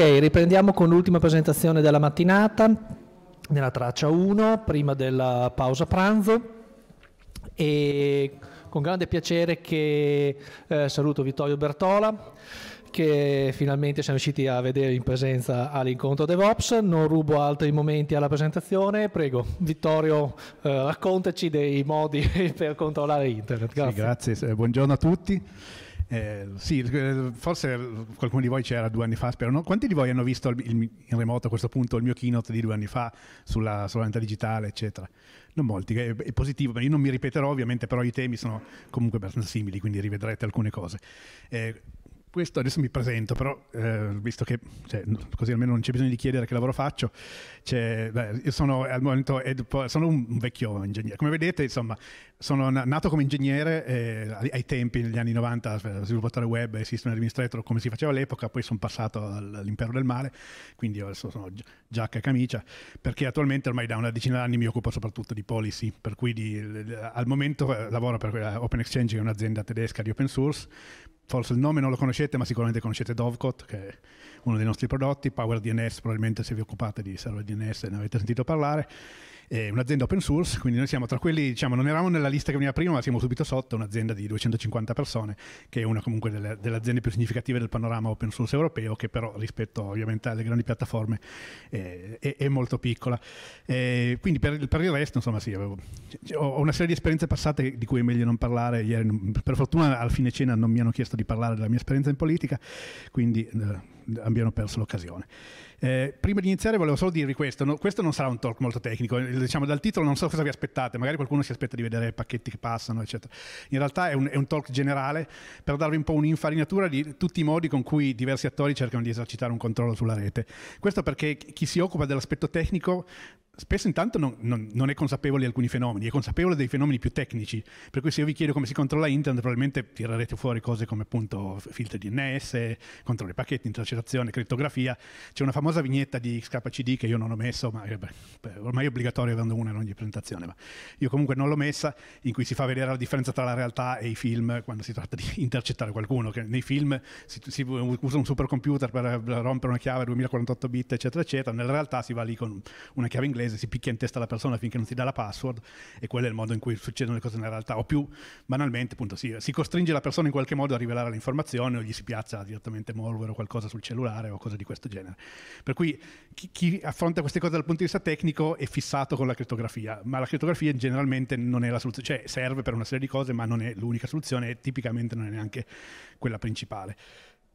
Ok, riprendiamo con l'ultima presentazione della mattinata, nella traccia 1, prima della pausa pranzo. E con grande piacere che eh, saluto Vittorio Bertola che finalmente siamo riusciti a vedere in presenza all'incontro DevOps. Non rubo altri momenti alla presentazione. Prego, Vittorio, eh, raccontaci dei modi per controllare internet. Grazie. Sì, grazie. Buongiorno a tutti. Eh, sì, forse qualcuno di voi c'era due anni fa, spero. No? Quanti di voi hanno visto il, il, in remoto a questo punto il mio keynote di due anni fa sulla sovranità digitale, eccetera? Non molti, è, è positivo, io non mi ripeterò ovviamente, però i temi sono comunque abbastanza simili, quindi rivedrete alcune cose. Eh, questo adesso mi presento, però eh, visto che cioè, così almeno non c'è bisogno di chiedere che lavoro faccio, beh, io sono al momento sono un vecchio ingegnere. Come vedete, insomma, sono nato come ingegnere eh, ai tempi, negli anni 90, sviluppatore web e system administrator, come si faceva all'epoca, poi sono passato all'impero del male, quindi adesso sono giacca e camicia, perché attualmente ormai da una decina d'anni mi occupo soprattutto di policy, per cui di, al momento eh, lavoro per Open Exchange, che è un'azienda tedesca di open source, forse il nome non lo conoscete, ma sicuramente conoscete Dovecot, che è uno dei nostri prodotti, Power DNS, probabilmente se vi occupate di server DNS ne avete sentito parlare, è un'azienda open source, quindi noi siamo tra quelli, diciamo, non eravamo nella lista che veniva prima, ma siamo subito sotto, un'azienda di 250 persone, che è una comunque delle, delle aziende più significative del panorama open source europeo, che però rispetto ovviamente alle grandi piattaforme è, è, è molto piccola. E quindi per, per, il resto, insomma, sì, avevo, ho una serie di esperienze passate di cui è meglio non parlare. Ieri, per fortuna al fine cena non mi hanno chiesto di parlare della mia esperienza in politica, quindi eh, abbiano perso l'occasione. Eh, prima di iniziare volevo solo dirvi questo, no, questo non sarà un talk molto tecnico, eh, diciamo dal titolo non so cosa vi aspettate, magari qualcuno si aspetta di vedere pacchetti che passano, eccetera. In realtà è un, è un talk generale per darvi un po' un'infarinatura di tutti i modi con cui diversi attori cercano di esercitare un controllo sulla rete. Questo perché chi si occupa dell'aspetto tecnico spesso intanto non, non, non, è consapevole di alcuni fenomeni, è consapevole dei fenomeni più tecnici, per cui se io vi chiedo come si controlla internet probabilmente tirerete fuori cose come appunto filtri DNS, controllo dei pacchetti, intercettazione, crittografia. C'è una famosa vignetta di XKCD che io non ho messo, ma eh, beh, ormai è obbligatorio avendo una in ogni presentazione, ma io comunque non l'ho messa, in cui si fa vedere la differenza tra la realtà e i film quando si tratta di intercettare qualcuno, che nei film si, si usa un supercomputer per rompere una chiave 2048 bit, eccetera, eccetera, nella realtà si va lì con una chiave inglese inglese si picchia in testa la persona finché non si dà la password e quello è il modo in cui succedono le cose nella realtà. O più banalmente appunto si, si costringe la persona in qualche modo a rivelare l'informazione o gli si piazza direttamente malware o qualcosa sul cellulare o cose di questo genere. Per cui chi, chi affronta queste cose dal punto di vista tecnico è fissato con la crittografia ma la crittografia generalmente non è la soluzione cioè serve per una serie di cose ma non è l'unica soluzione e tipicamente non è neanche quella principale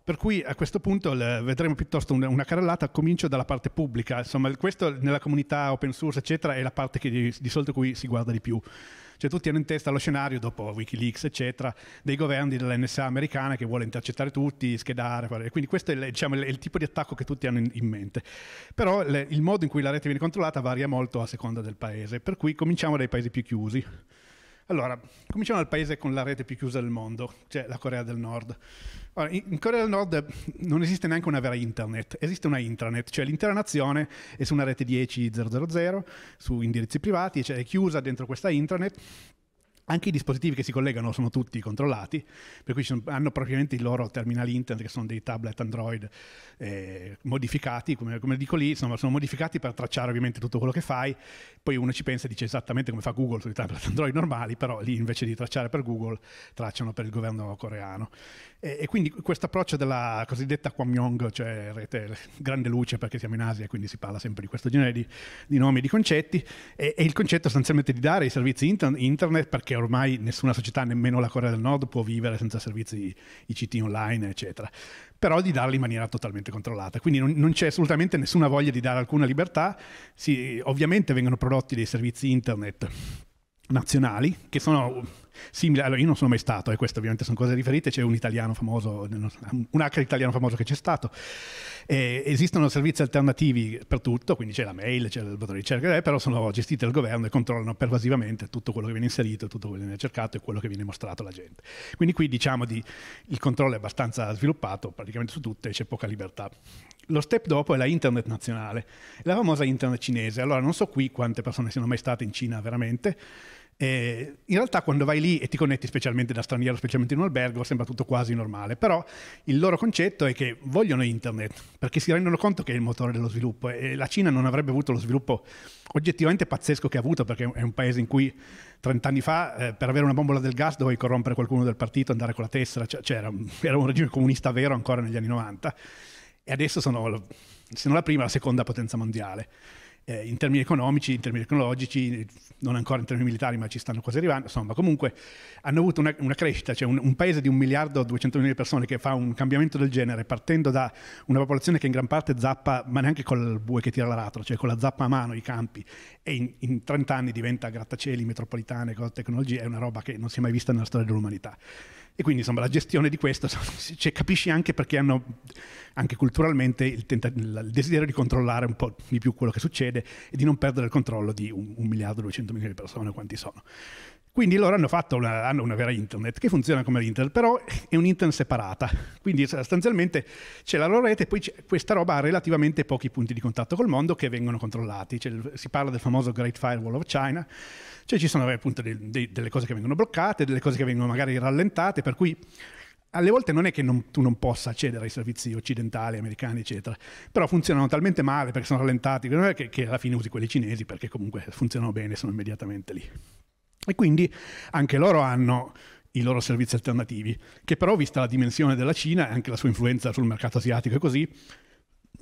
per cui a questo punto vedremo piuttosto una, carrellata, comincio dalla parte pubblica, insomma questo nella comunità open source eccetera è la parte che di, di solito cui si guarda di più. Cioè tutti hanno in testa lo scenario, dopo Wikileaks eccetera, dei governi dell'NSA americana che vuole intercettare tutti, schedare, e quindi questo è, diciamo, è, il tipo di attacco che tutti hanno in, in mente. Però le, il modo in cui la rete viene controllata varia molto a seconda del paese, per cui cominciamo dai paesi più chiusi. Allora, cominciamo dal paese con la rete più chiusa del mondo, cioè la Corea del Nord. Ora, in Corea del Nord non esiste neanche una vera internet, esiste una intranet, cioè l'intera nazione è su una rete 10.000 su indirizzi privati, cioè è chiusa dentro questa intranet anche i dispositivi che si collegano sono tutti controllati, per cui hanno propriamente i loro terminali internet che sono dei tablet Android eh, modificati, come, come, dico lì, insomma, sono modificati per tracciare ovviamente tutto quello che fai, poi uno ci pensa e dice esattamente come fa Google sui tablet Android normali, però lì invece di tracciare per Google tracciano per il governo coreano. E, e quindi questo approccio della cosiddetta Kwamyong, cioè rete grande luce perché siamo in Asia e quindi si parla sempre di questo genere di, di nomi e di concetti, e il concetto sostanzialmente di dare i servizi inter- internet perché ormai nessuna società, nemmeno la Corea del Nord, può vivere senza servizi ICT online, eccetera. Però di darli in maniera totalmente controllata. Quindi non, non c'è assolutamente nessuna voglia di dare alcuna libertà. Si, ovviamente vengono prodotti dei servizi internet nazionali che sono simili, allora io non sono mai stato e queste ovviamente sono cose riferite, c'è un italiano famoso, un hacker italiano famoso che c'è stato, e esistono servizi alternativi per tutto, quindi c'è la mail, c'è il motore di ricerca, però sono gestiti dal governo e controllano pervasivamente tutto quello che viene inserito, tutto quello che viene cercato e quello che viene mostrato alla gente. Quindi qui diciamo di, il controllo è abbastanza sviluppato praticamente su tutte c'è poca libertà. Lo step dopo è la internet nazionale, la famosa internet cinese. Allora non so qui quante persone siano mai state in Cina veramente, Eh, in realtà quando vai lì e ti connetti specialmente da straniero, specialmente in un albergo, sembra tutto quasi normale, però il loro concetto è che vogliono internet perché si rendono conto che è il motore dello sviluppo e la Cina non avrebbe avuto lo sviluppo oggettivamente pazzesco che ha avuto perché è un paese in cui 30 anni fa eh, per avere una bombola del gas dovevi corrompere qualcuno del partito, andare con la tessera, cioè, cioè era, era un regime comunista vero ancora negli anni 90 e adesso sono, se non la prima, la seconda potenza mondiale eh, in termini economici, in termini tecnologici, non ancora in termini militari, ma ci stanno quasi arrivando. Insomma, comunque hanno avuto una, una crescita, cioè un, un, paese di un miliardo e 200 milioni di persone che fa un cambiamento del genere, partendo da una popolazione che in gran parte zappa, ma neanche col bue che tira l'aratro, cioè con la zappa a mano, i campi, e in, in 30 anni diventa grattacieli, metropolitane, tecnologie, è una roba che non si è mai vista nella storia dell'umanità. E quindi insomma la gestione di questo, cioè, capisci anche perché hanno anche culturalmente il, tenta- il, desiderio di controllare un po' di più quello che succede e di non perdere il controllo di un, un miliardo e 200 milioni di persone, quanti sono. Quindi loro hanno, una, hanno una vera internet che funziona come l'internet, però è un'internet separata. Quindi sostanzialmente c'è la loro rete e poi questa roba ha relativamente pochi punti di contatto col mondo che vengono controllati. Cioè, si parla del famoso Great Firewall of China, cioè ci sono appunto dei, dei, delle cose che vengono bloccate, delle cose che vengono magari rallentate, per cui alle volte non è che non, tu non possa accedere ai servizi occidentali, americani, eccetera, però funzionano talmente male perché sono rallentati che, che alla fine usi quelli cinesi perché comunque funzionano bene, sono immediatamente lì. E quindi anche loro hanno i loro servizi alternativi, che però, vista la dimensione della Cina e anche la sua influenza sul mercato asiatico e così,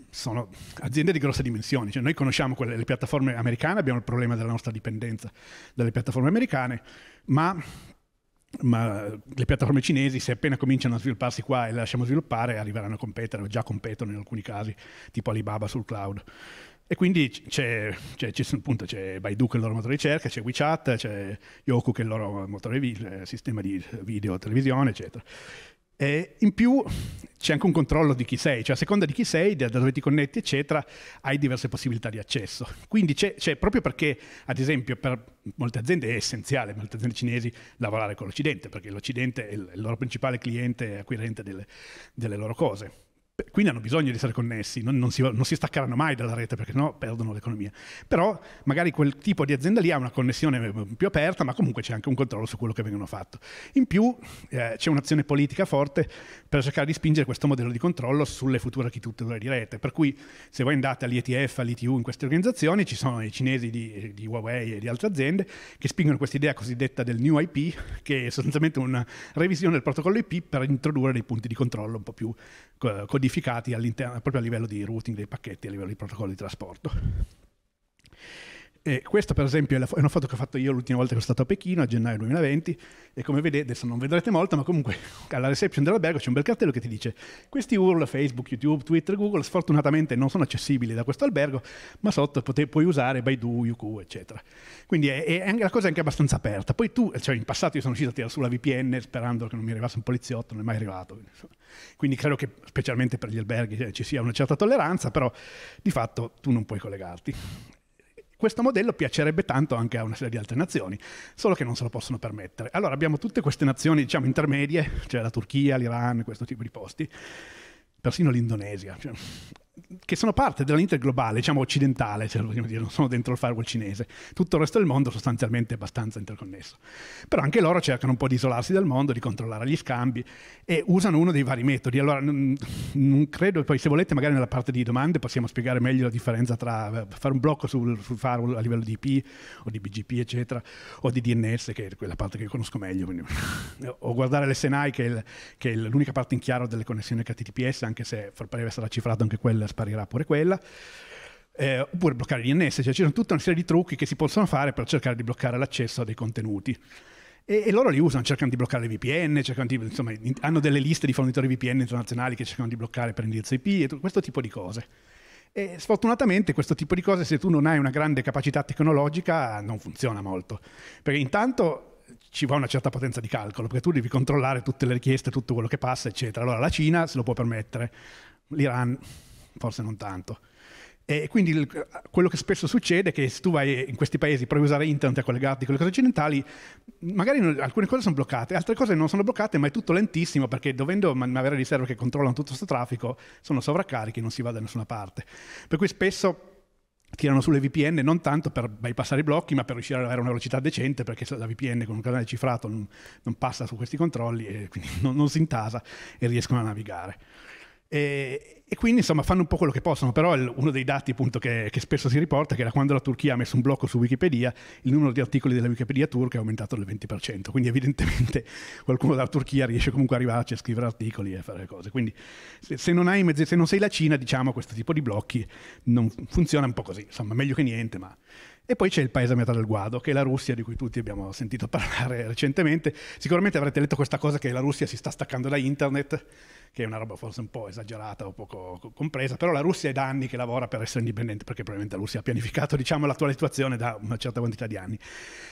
sono aziende di grosse dimensioni. Cioè, noi conosciamo quelle, le piattaforme americane, abbiamo il problema della nostra dipendenza dalle piattaforme americane, ma, ma, le piattaforme cinesi, se appena cominciano a svilupparsi qua e le lasciamo sviluppare, arriveranno a competere, o già competono in alcuni casi, tipo Alibaba sul cloud. E quindi c'è, c'è, c'è, appunto, c'è Baidu che è il loro motore di ricerca, c'è WeChat, c'è Yoku che è il loro motore di sistema di video, televisione, eccetera. E in più c'è anche un controllo di chi sei, cioè a seconda di chi sei, da dove ti connetti, eccetera, hai diverse possibilità di accesso. Quindi c'è, c'è proprio perché, ad esempio, per molte aziende è essenziale, molte aziende cinesi, lavorare con l'Occidente, perché l'Occidente è il loro principale cliente e acquirente delle, delle loro cose quindi hanno bisogno di essere connessi, non, non, si, non, si, staccheranno mai dalla rete perché no perdono l'economia. Però magari quel tipo di azienda lì ha una connessione più aperta, ma comunque c'è anche un controllo su quello che vengono fatto. In più eh, c'è un'azione politica forte per cercare di spingere questo modello di controllo sulle future architetture di rete. Per cui se voi andate all'IETF, all'ITU, in queste organizzazioni, ci sono i cinesi di, di Huawei e di altre aziende che spingono questa idea cosiddetta del new IP, che è sostanzialmente una revisione del protocollo IP per introdurre dei punti di controllo un po' più codificati proprio a livello di routing dei pacchetti, a livello di protocolli di trasporto. E questa per esempio è una foto che ho fatto io l'ultima volta che sono stato a Pechino a gennaio 2020 e come vedete, adesso non vedrete molto, ma comunque alla reception dell'albergo c'è un bel cartello che ti dice questi URL Facebook, YouTube, Twitter, Google sfortunatamente non sono accessibili da questo albergo, ma sotto pote, puoi usare Baidu, Youku, eccetera. Quindi è, è anche, la cosa è anche abbastanza aperta. Poi tu, cioè in passato io sono uscito a tirare sulla VPN sperando che non mi arrivasse un poliziotto, non è mai arrivato. Quindi credo che specialmente per gli alberghi eh, ci sia una certa tolleranza, però di fatto tu non puoi collegarti. Questo modello piacerebbe tanto anche a una serie di altre nazioni, solo che non se lo possono permettere. Allora abbiamo tutte queste nazioni, diciamo, intermedie, cioè la Turchia, l'Iran, questo tipo di posti, persino l'Indonesia. Cioè, che sono parte dell'inter globale, diciamo occidentale, cioè, dire, non sono dentro il firewall cinese. Tutto il resto del mondo sostanzialmente è abbastanza interconnesso. Però anche loro cercano un po' di isolarsi dal mondo, di controllare gli scambi e usano uno dei vari metodi. Allora, non, non credo, poi se volete magari nella parte di domande possiamo spiegare meglio la differenza tra eh, fare un blocco sul, sul firewall a livello di IP o di BGP, eccetera, o di DNS, che è quella parte che conosco meglio. Quindi, o guardare l'SNI, che è, il, che è l'unica parte in chiaro delle connessioni HTTPS, anche se pareva essere cifrato anche quella sparirà pure quella. Eh, oppure bloccare gli NS, cioè ci sono tutta una serie di trucchi che si possono fare per cercare di bloccare l'accesso a dei contenuti. E, e loro li usano, cercano di bloccare le VPN, di, insomma, hanno delle liste di fornitori VPN internazionali che cercano di bloccare per indirizzo IP e tutto questo tipo di cose. E sfortunatamente questo tipo di cose, se tu non hai una grande capacità tecnologica, non funziona molto. Perché intanto ci va una certa potenza di calcolo, perché tu devi controllare tutte le richieste, tutto quello che passa, eccetera. Allora la Cina se lo può permettere, l'Iran forse non tanto. E quindi il, quello che spesso succede è che se tu vai in questi paesi, provi a usare internet a collegarti con le cose occidentali, magari non, alcune cose sono bloccate, altre cose non sono bloccate, ma è tutto lentissimo perché dovendo avere dei server che controllano tutto questo traffico, sono sovraccarichi non si va da nessuna parte. Per cui spesso tirano sulle VPN non tanto per bypassare i blocchi, ma per riuscire ad avere una velocità decente, perché la VPN con un canale cifrato non, non passa su questi controlli e quindi non, non si intasa e riescono a navigare. E, e, quindi insomma fanno un po' quello che possono, però uno dei dati appunto che, che, spesso si riporta è che da quando la Turchia ha messo un blocco su Wikipedia, il numero di articoli della Wikipedia turca è aumentato del 20%, quindi evidentemente qualcuno dalla Turchia riesce comunque a arrivarci a scrivere articoli e a fare cose. Quindi se, se, non, mezzi, se non sei la Cina, diciamo, questo tipo di blocchi non funziona un po' così, insomma meglio che niente, ma... E poi c'è il paese a metà del guado, che è la Russia, di cui tutti abbiamo sentito parlare recentemente. Sicuramente avrete letto questa cosa che la Russia si sta staccando da internet che è una roba forse un po' esagerata o poco compresa, però la Russia è da anni che lavora per essere indipendente, perché probabilmente la Russia ha pianificato diciamo, l'attuale situazione da una certa quantità di anni.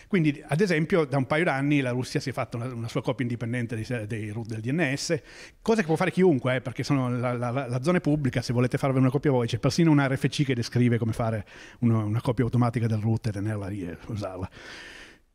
Quindi, ad esempio, da un paio d'anni la Russia si è fatta una, una sua copia indipendente dei, dei, root del DNS, cosa che può fare chiunque, eh, perché sono la, la, la, zona è pubblica, se volete farvi una copia voi, c'è persino una RFC che descrive come fare uno, una copia automatica del root e tenerla lì e usarla.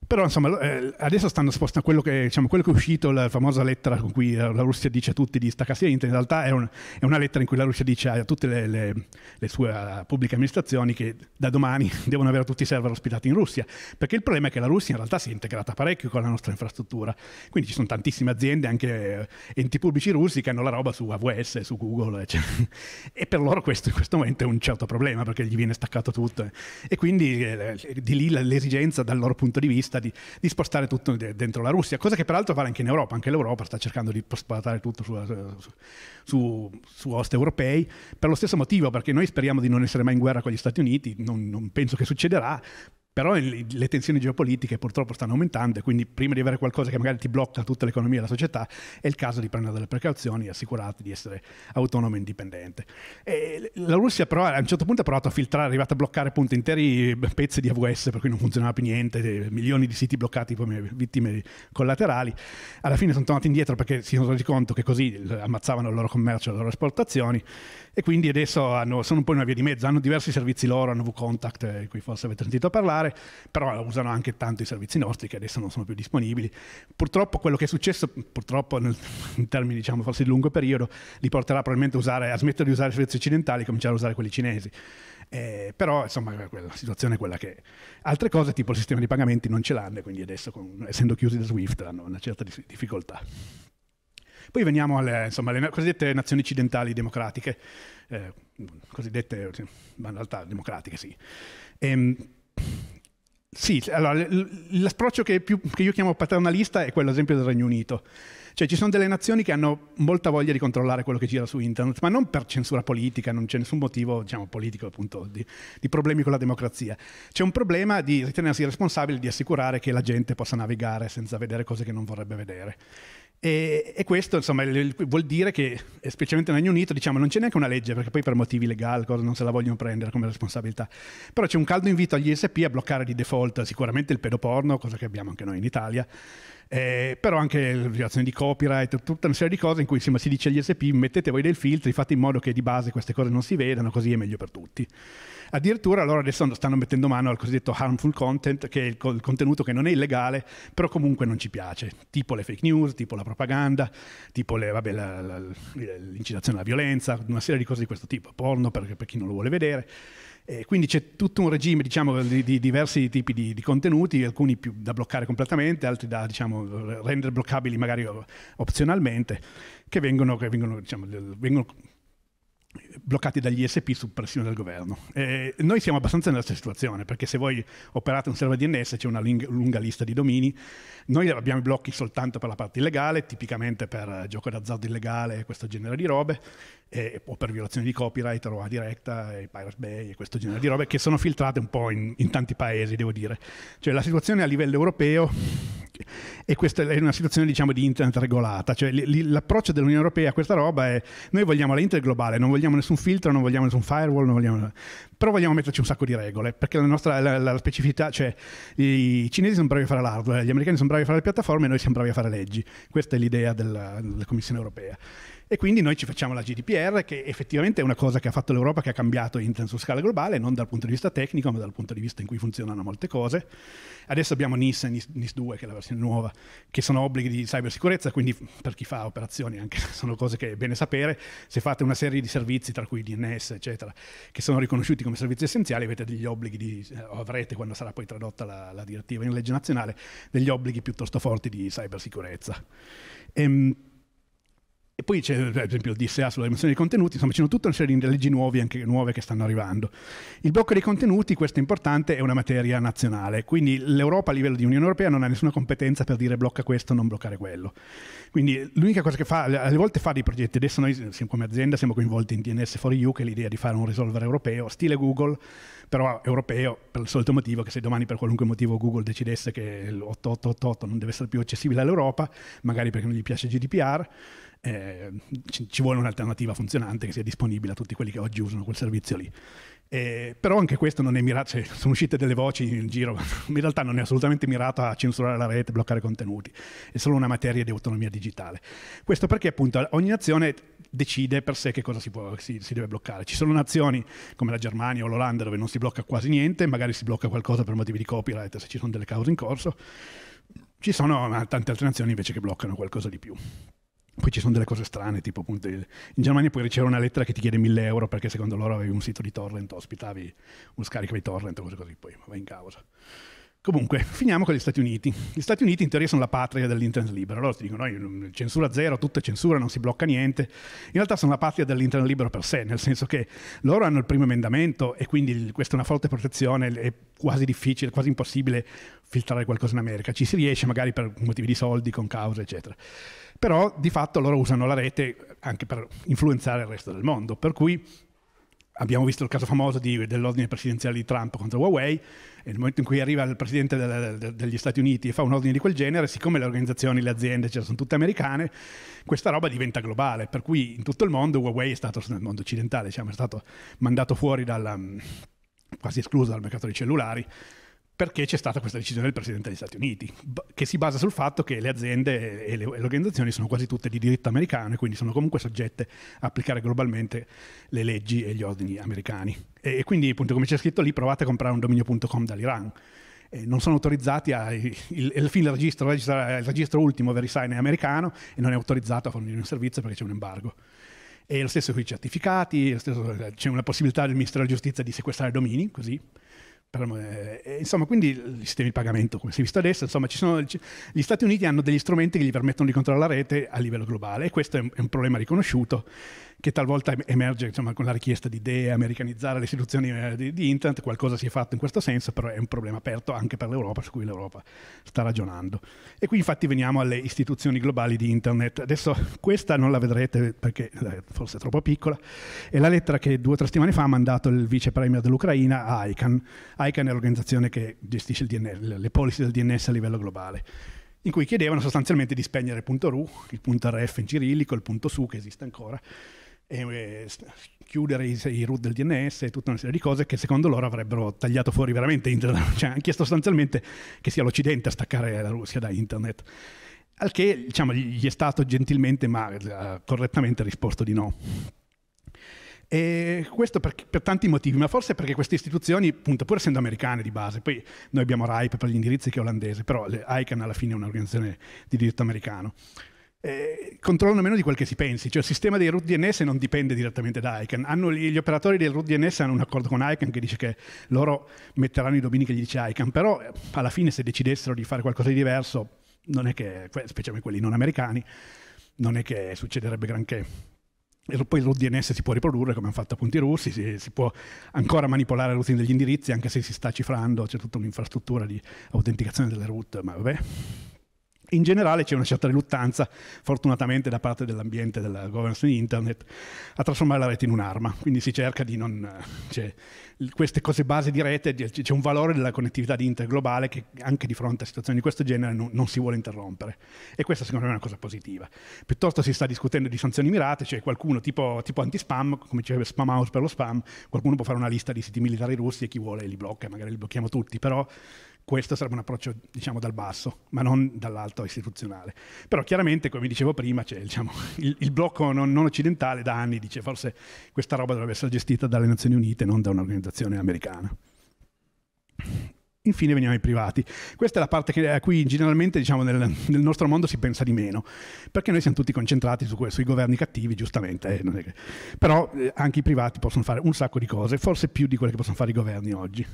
Però insomma, eh, adesso stanno spostando quello che, diciamo, quello che è uscito, la famosa lettera con cui la Russia dice a tutti di staccarsi da internet, in realtà è, un, è, una lettera in cui la Russia dice a tutte le, le, le, sue uh, pubbliche amministrazioni che da domani devono avere tutti i server ospitati in Russia, perché il problema è che la Russia in realtà si è integrata parecchio con la nostra infrastruttura, quindi ci sono tantissime aziende, anche eh, enti pubblici russi che hanno la roba su AWS, su Google, eccetera. e per loro questo in questo momento è un certo problema perché gli viene staccato tutto e quindi eh, di lì l'esigenza dal loro punto di vista di, di, spostare tutto dentro la Russia, cosa che peraltro vale anche in Europa, anche l'Europa sta cercando di spostare tutto su, su, su, su, host europei, per lo stesso motivo, perché noi speriamo di non essere mai in guerra con gli Stati Uniti, non, non penso che succederà, però le tensioni geopolitiche purtroppo stanno aumentando e quindi prima di avere qualcosa che magari ti blocca tutta l'economia e la società è il caso di prendere delle precauzioni e assicurarti di essere autonomo e indipendente. E la Russia però a un certo punto ha provato a filtrare, è arrivata a bloccare appunto interi pezzi di AWS per cui non funzionava più niente, milioni di siti bloccati come vittime collaterali. Alla fine sono tornati indietro perché si sono resi conto che così ammazzavano il loro commercio e le loro esportazioni e quindi adesso hanno, sono un po' in una via di mezzo, hanno diversi servizi loro, hanno VContact, eh, di cui forse avete sentito parlare, però usano anche tanto i servizi nostri che adesso non sono più disponibili. Purtroppo quello che è successo, purtroppo nel, in termini diciamo forse di lungo periodo, li porterà probabilmente a, usare, a smettere di usare i servizi occidentali e cominciare a usare quelli cinesi. Eh, però insomma la situazione è quella che altre cose tipo il sistema di pagamenti non ce l'hanno e quindi adesso con, essendo chiusi da Swift hanno una certa difficoltà. Poi veniamo alle, insomma, alle cosiddette nazioni occidentali democratiche, eh, cosiddette, ma in realtà democratiche sì. E, ehm, sì, allora, l'approccio che, più, che io chiamo paternalista è quello, ad esempio, del Regno Unito. Cioè ci sono delle nazioni che hanno molta voglia di controllare quello che gira su internet, ma non per censura politica, non c'è nessun motivo diciamo, politico appunto di, di, problemi con la democrazia. C'è un problema di ritenersi responsabili di assicurare che la gente possa navigare senza vedere cose che non vorrebbe vedere. E, e, questo insomma, vuol dire che, specialmente nel Regno Unito, diciamo, non c'è neanche una legge, perché poi per motivi legali non se la vogliono prendere come responsabilità. Però c'è un caldo invito agli ISP a bloccare di default sicuramente il pedoporno, cosa che abbiamo anche noi in Italia, eh, però anche violazioni di copyright, tutta una serie di cose in cui insomma, si dice agli ISP mettete voi dei filtri, fate in modo che di base queste cose non si vedano, così è meglio per tutti. Addirittura loro adesso stanno mettendo mano al cosiddetto harmful content, che è il, il contenuto che non è illegale, però comunque non ci piace, tipo le fake news, tipo la propaganda, tipo le, vabbè, la, la, l'incitazione alla violenza, una serie di cose di questo tipo, porno per, per chi non lo vuole vedere. E quindi c'è tutto un regime diciamo, di, di, diversi tipi di, di, contenuti, alcuni più da bloccare completamente, altri da diciamo, rendere bloccabili magari opzionalmente, che vengono, che vengono, diciamo, vengono bloccati dagli ISP su pressione del governo. Eh, noi siamo abbastanza nella stessa situazione, perché se voi operate un server DNS c'è una ling- lunga lista di domini, noi abbiamo i blocchi soltanto per la parte illegale, tipicamente per gioco d'azzardo illegale e questo genere di robe, eh, o per violazione di copyright, roba diretta, e Pirate Bay e questo genere di robe, che sono filtrate un po' in, in tanti paesi, devo dire. Cioè la situazione a livello europeo e questa è una situazione diciamo di internet regolata, cioè l'approccio dell'Unione Europea a questa roba è noi vogliamo la internet globale, non vogliamo nessun filtro, non vogliamo nessun firewall, vogliamo... però vogliamo metterci un sacco di regole, perché la nostra la, la specificità, cioè i cinesi sono bravi a fare l'hardware, gli americani sono bravi a fare le piattaforme e noi siamo bravi a fare leggi, questa è l'idea della, della Commissione Europea. E quindi noi ci facciamo la GDPR, che effettivamente è una cosa che ha fatto l'Europa, che ha cambiato internet su scala globale, non dal punto di vista tecnico, ma dal punto di vista in cui funzionano molte cose. Adesso abbiamo NIS e NIS, NIS 2, che è la versione nuova, che sono obblighi di cybersicurezza, quindi per chi fa operazioni anche sono cose che è bene sapere, se fate una serie di servizi, tra cui DNS, eccetera, che sono riconosciuti come servizi essenziali, avete degli obblighi, di, eh, avrete quando sarà poi tradotta la, la direttiva in legge nazionale, degli obblighi piuttosto forti di cybersicurezza. Ehm, e poi c'è ad esempio il DSA sulla dimensione dei contenuti, insomma c'è tutta una serie di leggi nuove, anche nuove che stanno arrivando. Il blocco dei contenuti, questo è importante, è una materia nazionale, quindi l'Europa a livello di Unione Europea non ha nessuna competenza per dire blocca questo, non bloccare quello. Quindi l'unica cosa che fa, alle volte fa dei progetti, adesso noi come azienda siamo coinvolti in DNS for EU, che è l'idea di fare un risolver europeo, stile Google, però europeo per il solito motivo che se domani per qualunque motivo Google decidesse che l'8888 non deve essere più accessibile all'Europa, magari perché non gli piace GDPR, eh, ci, vuole un'alternativa funzionante che sia disponibile a tutti quelli che oggi usano quel servizio lì. Eh, però anche questo non è mirato, cioè, sono uscite delle voci in giro, in realtà non è assolutamente mirato a censurare la rete, bloccare contenuti, è solo una materia di autonomia digitale. Questo perché appunto ogni nazione decide per sé che cosa si, può, si, si deve bloccare. Ci sono nazioni come la Germania o l'Olanda dove non si blocca quasi niente, magari si blocca qualcosa per motivi di copyright se ci sono delle cause in corso. Ci sono tante altre nazioni invece che bloccano qualcosa di più. Poi ci sono delle cose strane, tipo appunto in Germania puoi ricevere una lettera che ti chiede 1000 euro perché secondo loro avevi un sito di torrent, ospitavi uno scarico di torrent cose così, poi va in causa. Comunque, finiamo con gli Stati Uniti. Gli Stati Uniti in teoria sono la patria dell'internet libero. Loro ti dicono, noi censura zero, tutto è censura, non si blocca niente. In realtà sono la patria dell'internet libero per sé, nel senso che loro hanno il primo emendamento e quindi questa è una forte protezione, è quasi difficile, quasi impossibile filtrare qualcosa in America. Ci si riesce magari per motivi di soldi, con cause, eccetera. Però di fatto loro usano la rete anche per influenzare il resto del mondo. Per cui abbiamo visto il caso famoso di, dell'ordine presidenziale di Trump contro Huawei. Nel momento in cui arriva il presidente de, de, degli Stati Uniti e fa un ordine di quel genere, siccome le organizzazioni, le aziende cioè, sono tutte americane, questa roba diventa globale, per cui in tutto il mondo Huawei è stato, nel mondo occidentale, diciamo, è stato mandato fuori dalla, quasi escluso dal mercato dei cellulari, perché c'è stata questa decisione del Presidente degli Stati Uniti, che si basa sul fatto che le aziende e le, organizzazioni sono quasi tutte di diritto americano e quindi sono comunque soggette a applicare globalmente le leggi e gli ordini americani. E, quindi, appunto, come c'è scritto lì, provate a comprare un dominio.com dall'Iran. Eh, non sono autorizzati a, il, il, il, il, registro, il registro ultimo VeriSign è americano e non è autorizzato a fornire un servizio perché c'è un embargo. E lo stesso con i certificati, stesso, c'è una possibilità del Ministero della Giustizia di sequestrare domini, così eh, insomma, quindi i sistemi di pagamento, come si è visto adesso, insomma, sono, gli Stati Uniti hanno degli strumenti che gli permettono di controllare la rete a livello globale e questo è un, è un problema riconosciuto che talvolta emerge insomma, con la richiesta di idee, americanizzare le istituzioni eh, di, di, internet, qualcosa si è fatto in questo senso, però è un problema aperto anche per l'Europa, su cui l'Europa sta ragionando. E qui infatti veniamo alle istituzioni globali di internet. Adesso questa non la vedrete perché eh, forse è troppo piccola, è la lettera che due o tre settimane fa ha mandato il vice premier dell'Ucraina a ICANN. ICANN è l'organizzazione che gestisce DNS, le policy del DNS a livello globale in cui chiedevano sostanzialmente di spegnere il .ru, il .rf in cirillico, il .su che esiste ancora, e, e chiudere i, i, root del DNS e tutta una serie di cose che secondo loro avrebbero tagliato fuori veramente internet, cioè hanno chiesto sostanzialmente che sia l'Occidente a staccare la Russia da internet. Al che diciamo, gli è stato gentilmente ma uh, correttamente risposto di no. E questo per, per, tanti motivi, ma forse perché queste istituzioni, appunto, pur essendo americane di base, poi noi abbiamo RIPE per gli indirizzi che è olandese, però ICANN alla fine è un'organizzazione di diritto americano eh, controllano meno di quel che si pensi, cioè il sistema dei root DNS non dipende direttamente da ICANN, hanno, gli operatori del root DNS hanno un accordo con ICANN che dice che loro metteranno i domini che gli dice ICANN, però eh, alla fine se decidessero di fare qualcosa di diverso, non è che, specialmente quelli non americani, non è che succederebbe granché. E poi il root DNS si può riprodurre come hanno fatto appunto i russi, si, si può ancora manipolare il routing degli indirizzi anche se si sta cifrando, c'è tutta un'infrastruttura di autenticazione delle root, ma vabbè, in generale c'è una certa riluttanza, fortunatamente da parte dell'ambiente della governance di internet, a trasformare la rete in un'arma. Quindi si cerca di non... Cioè, queste cose base di rete, c'è un valore della connettività di internet globale che anche di fronte a situazioni di questo genere non, non, si vuole interrompere. E questa secondo me è una cosa positiva. Piuttosto si sta discutendo di sanzioni mirate, cioè qualcuno tipo, tipo anti-spam, come diceva Spam House per lo spam, qualcuno può fare una lista di siti militari russi e chi vuole li blocca, magari li blocchiamo tutti, però questo sarebbe un approccio diciamo dal basso, ma non dall'alto istituzionale. Però chiaramente, come dicevo prima, diciamo, il, il, blocco non, non, occidentale da anni dice forse questa roba dovrebbe essere gestita dalle Nazioni Unite, non da un'organizzazione americana. Infine veniamo ai privati. Questa è la parte che, a cui generalmente diciamo, nel, nel, nostro mondo si pensa di meno, perché noi siamo tutti concentrati su, sui governi cattivi, giustamente, eh, che... però eh, anche i privati possono fare un sacco di cose, forse più di quelle che possono fare i governi oggi.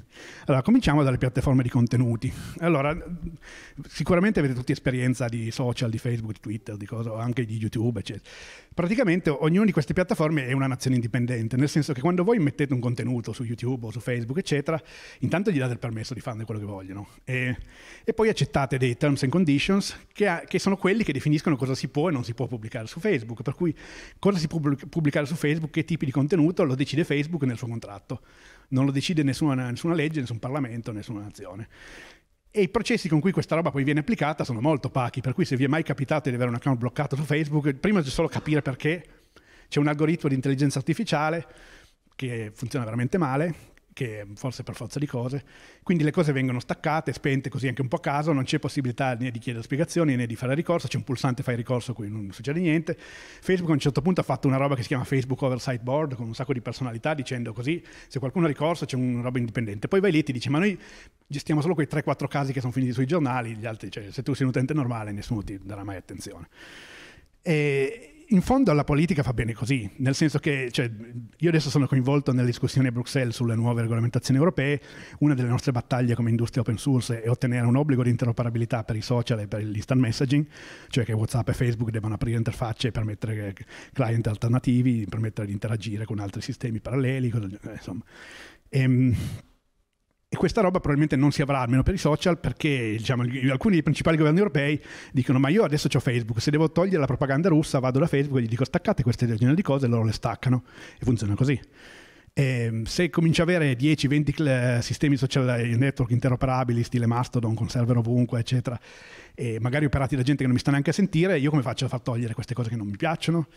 Allora, cominciamo dalle piattaforme di contenuti. Allora, sicuramente avete tutti esperienza di social, di Facebook, di Twitter, di cosa, anche di YouTube, eccetera. Praticamente ognuna di queste piattaforme è una nazione indipendente, nel senso che quando voi mettete un contenuto su YouTube o su Facebook, eccetera, intanto gli date il permesso di farne quello che vogliono. E, e poi accettate dei terms and conditions che, ha, che, sono quelli che definiscono cosa si può e non si può pubblicare su Facebook, per cui cosa si può pubblicare su Facebook, che tipi di contenuto lo decide Facebook nel suo contratto, non lo decide nessuna, nessuna legge, nessun Parlamento, nessuna nazione. E i processi con cui questa roba poi viene applicata sono molto opachi, per cui se vi è mai capitato di avere un account bloccato su Facebook, prima c'è solo capire perché. C'è un algoritmo di intelligenza artificiale che funziona veramente male, che forse per forza di cose, quindi le cose vengono staccate, spente così anche un po' a caso, non c'è possibilità né di chiedere spiegazioni né di fare ricorso, c'è un pulsante fai ricorso qui non succede niente. Facebook a un certo punto ha fatto una roba che si chiama Facebook Oversight Board con un sacco di personalità dicendo così se qualcuno ha ricorso c'è una roba indipendente, poi vai lì e ti dice ma noi gestiamo solo quei 3-4 casi che sono finiti sui giornali, gli altri, cioè, se tu sei un utente normale nessuno ti darà mai attenzione. E, in fondo alla politica fa bene così, nel senso che cioè, io adesso sono coinvolto nelle discussioni a Bruxelles sulle nuove regolamentazioni europee, una delle nostre battaglie come industria open source è ottenere un obbligo di interoperabilità per i social e per l'instant messaging, cioè che WhatsApp e Facebook debbano aprire interfacce e permettere client alternativi, permettere di interagire con altri sistemi paralleli, insomma. E, ehm, e questa roba probabilmente non si avrà, almeno per i social, perché diciamo, alcuni dei principali governi europei dicono ma io adesso ho Facebook, se devo togliere la propaganda russa vado da Facebook e gli dico staccate queste genere di cose e loro le staccano. E funziona così. E ehm, se cominci ad avere 10-20 sistemi social network interoperabili, stile Mastodon, con server ovunque, eccetera, e magari operati da gente che non mi sta neanche a sentire, io come faccio a far togliere queste cose che non mi piacciono?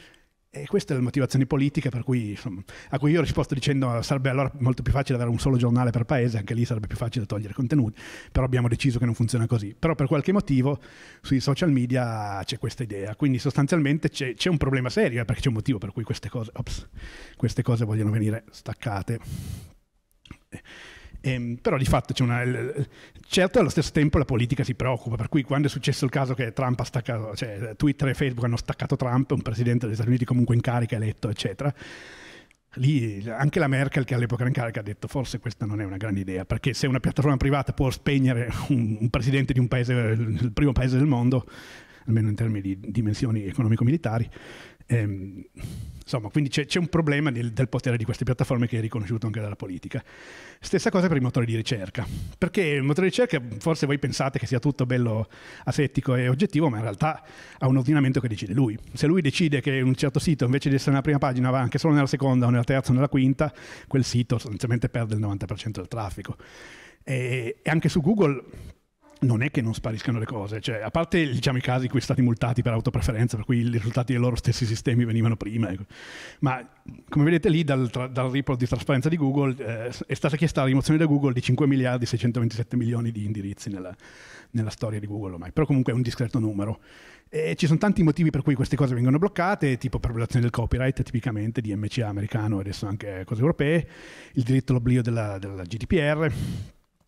E queste sono le motivazioni politiche cui, insomma, a cui io ho risposto dicendo sarebbe allora molto più facile avere un solo giornale per paese, anche lì sarebbe più facile togliere contenuti, però abbiamo deciso che non funziona così. Però per qualche motivo sui social media c'è questa idea, quindi sostanzialmente c'è, c'è un problema serio, eh, perché c'è un motivo per cui queste cose, ops, queste cose vogliono venire staccate. Ehm, però di fatto c'è una... Certo allo stesso tempo la politica si preoccupa, per cui quando è successo il caso che Trump ha staccato, cioè Twitter e Facebook hanno staccato Trump, un presidente degli Stati Uniti comunque in carica, eletto, eccetera, lì anche la Merkel che all'epoca era in carica ha detto forse questa non è una grande idea, perché se una piattaforma privata può spegnere un, un presidente di un paese, il primo paese del mondo, almeno in termini di dimensioni economico-militari, ehm, Insomma, quindi c'è, c'è un problema del, del, potere di queste piattaforme che è riconosciuto anche dalla politica. Stessa cosa per i motori di ricerca, perché il motore di ricerca forse voi pensate che sia tutto bello asettico e oggettivo, ma in realtà ha un ordinamento che decide lui. Se lui decide che un certo sito invece di essere nella prima pagina va anche solo nella seconda o nella terza o nella quinta, quel sito sostanzialmente perde il 90% del traffico. E, e anche su Google non è che non spariscano le cose, cioè, a parte diciamo, i casi in cui sono stati multati per autopreferenza, per cui i risultati dei loro stessi sistemi venivano prima, ecco. ma come vedete lì dal, dal, report di trasparenza di Google eh, è stata chiesta la rimozione da Google di 5 miliardi 627 milioni di indirizzi nella, nella storia di Google ormai, però comunque è un discreto numero. E ci sono tanti motivi per cui queste cose vengono bloccate, tipo per violazione del copyright, tipicamente di MCA americano e adesso anche cose europee, il diritto all'oblio della, della GDPR,